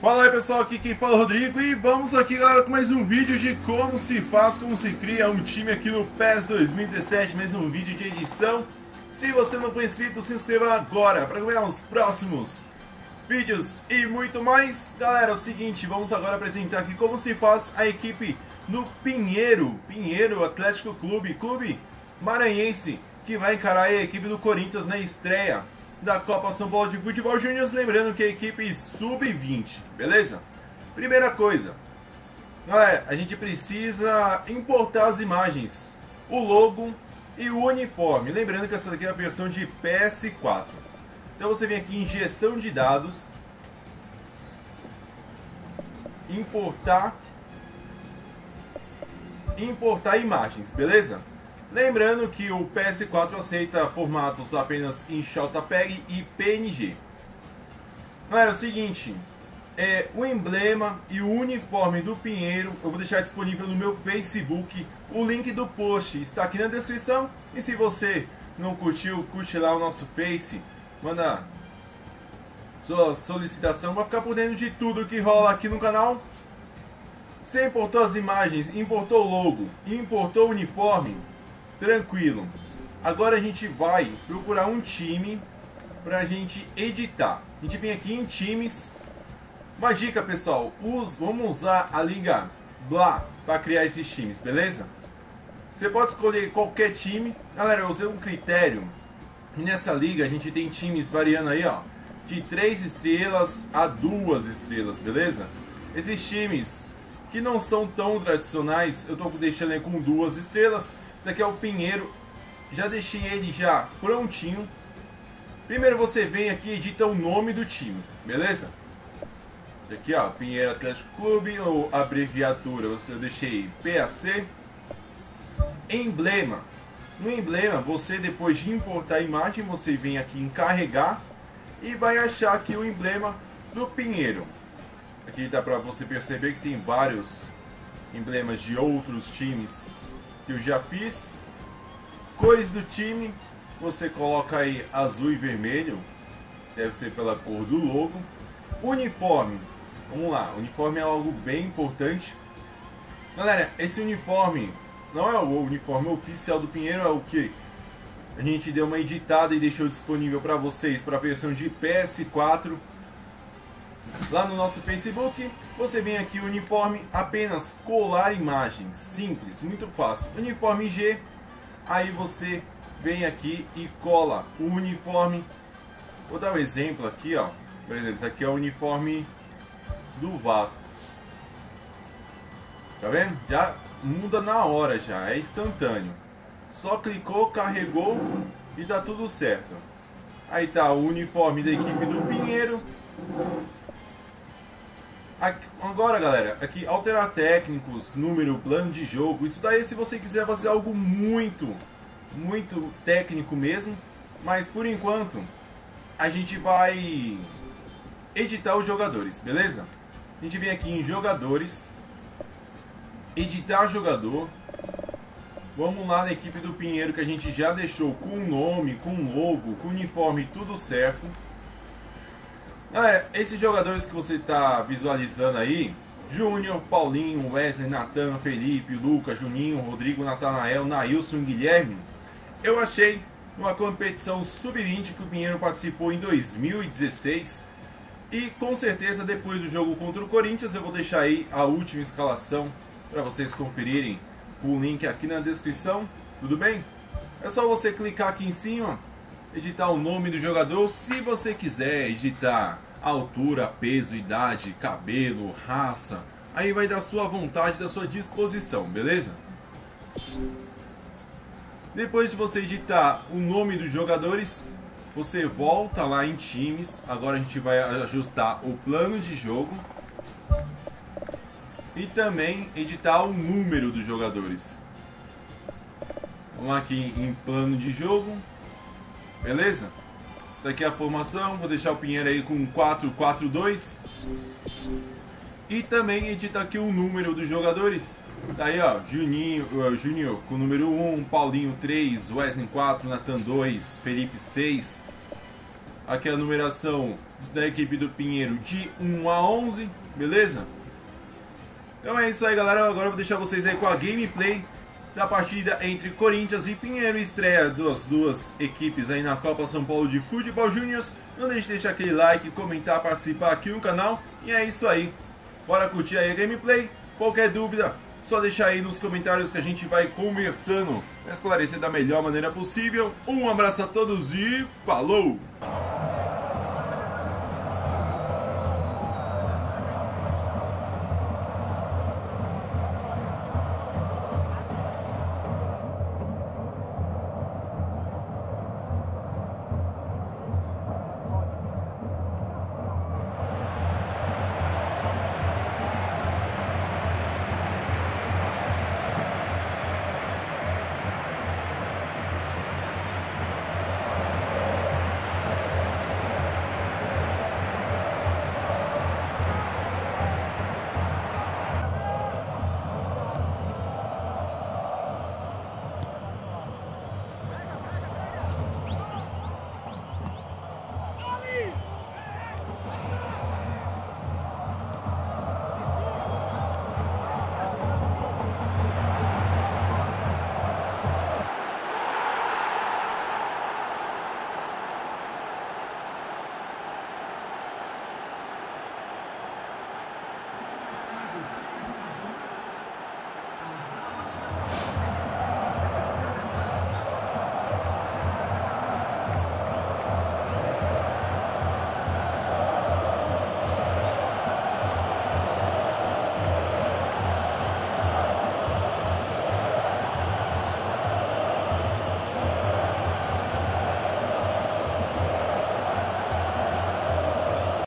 Fala aí pessoal, aqui quem fala é o Rodrigo e vamos aqui galera com mais um vídeo de como se faz, como se cria um time aqui no PES 2017, mais um vídeo de edição. Se você não for inscrito, se inscreva agora para ganhar os próximos vídeos e muito mais. Galera, é o seguinte, vamos agora apresentar aqui como se faz a equipe no Pinheiro, Pinheiro Atlético Clube, clube maranhense, que vai encarar a equipe do Corinthians na estreia da Copa São Paulo de Futebol Júnior, lembrando que a equipe sub-20, beleza? Primeira coisa, galera, a gente precisa importar as imagens, o logo e o uniforme, lembrando que essa daqui é a versão de PS4. Então você vem aqui em gestão de dados, importar, importar imagens, beleza? Lembrando que o PS4 aceita formatos apenas em JPEG e PNG. Galera, é o seguinte, é, o emblema e o uniforme do Pinheiro eu vou deixar disponível no meu Facebook. O link do post está aqui na descrição. E se você não curtiu, curte lá o nosso Face. Manda sua solicitação para ficar por dentro de tudo que rola aqui no canal. Você importou as imagens, importou o logo, importou o uniforme, Tranquilo. Agora a gente vai procurar um time para a gente editar. A gente vem aqui em times. Uma dica, pessoal. Us, vamos usar a liga Blá para criar esses times, beleza? Você pode escolher qualquer time. Galera, eu usei um critério. Nessa liga a gente tem times variando aí, ó. De 3 estrelas a 2 estrelas, beleza? Esses times que não são tão tradicionais, eu estou deixando aí com duas estrelas aqui é o Pinheiro. Já deixei ele já prontinho. Primeiro você vem aqui e edita o nome do time, beleza? Aqui ó, Pinheiro Atlético Clube, ou abreviatura, eu deixei PAC. Emblema. No emblema, você depois de importar a imagem, você vem aqui em carregar e vai achar aqui o emblema do Pinheiro. Aqui dá para você perceber que tem vários emblemas de outros times que eu já fiz. Cores do time, você coloca aí azul e vermelho, deve ser pela cor do logo. Uniforme, vamos lá, uniforme é algo bem importante. Galera, esse uniforme não é o uniforme oficial do Pinheiro, é o que a gente deu uma editada e deixou disponível para vocês para a versão de PS4 Lá no nosso Facebook, você vem aqui uniforme, apenas colar imagens, simples, muito fácil. Uniforme G, aí você vem aqui e cola o uniforme. Vou dar um exemplo aqui, ó. Por exemplo, esse aqui é o uniforme do Vasco. Tá vendo? Já muda na hora já, é instantâneo. Só clicou, carregou e dá tudo certo. Aí tá o uniforme da equipe do Pinheiro. Agora, galera, aqui alterar técnicos, número, plano de jogo, isso daí se você quiser fazer algo muito, muito técnico mesmo, mas por enquanto a gente vai editar os jogadores, beleza? A gente vem aqui em jogadores, editar jogador, vamos lá na equipe do Pinheiro que a gente já deixou com nome, com logo, com uniforme, tudo certo. Galera, esses jogadores que você está visualizando aí, Júnior, Paulinho, Wesley, Natan, Felipe, Lucas, Juninho, Rodrigo, Natanael, Nailson Guilherme, eu achei uma competição sub-20 que o Pinheiro participou em 2016 e com certeza depois do jogo contra o Corinthians eu vou deixar aí a última escalação para vocês conferirem o link aqui na descrição, tudo bem? É só você clicar aqui em cima editar o nome do jogador, se você quiser editar altura, peso, idade, cabelo, raça, aí vai da sua vontade, da sua disposição, beleza? Depois de você editar o nome dos jogadores, você volta lá em times. Agora a gente vai ajustar o plano de jogo e também editar o número dos jogadores. Vamos aqui em plano de jogo, Beleza? Isso aqui é a formação, vou deixar o Pinheiro aí com 4-4-2. E também editar aqui o número dos jogadores. Daí ó, Juninho, uh, Júnior com o número 1, Paulinho 3, Wesley 4, Nathan 2, Felipe 6. aqui a numeração da equipe do Pinheiro de 1 a 11, beleza? Então é isso aí, galera. Agora eu vou deixar vocês aí com a gameplay da partida entre Corinthians e Pinheiro, estreia das duas equipes aí na Copa São Paulo de Futebol Júnior. Não deixe de deixar aquele like, comentar, participar aqui no canal. E é isso aí. Bora curtir aí a gameplay. Qualquer dúvida, só deixar aí nos comentários que a gente vai conversando esclarecer da melhor maneira possível. Um abraço a todos e falou!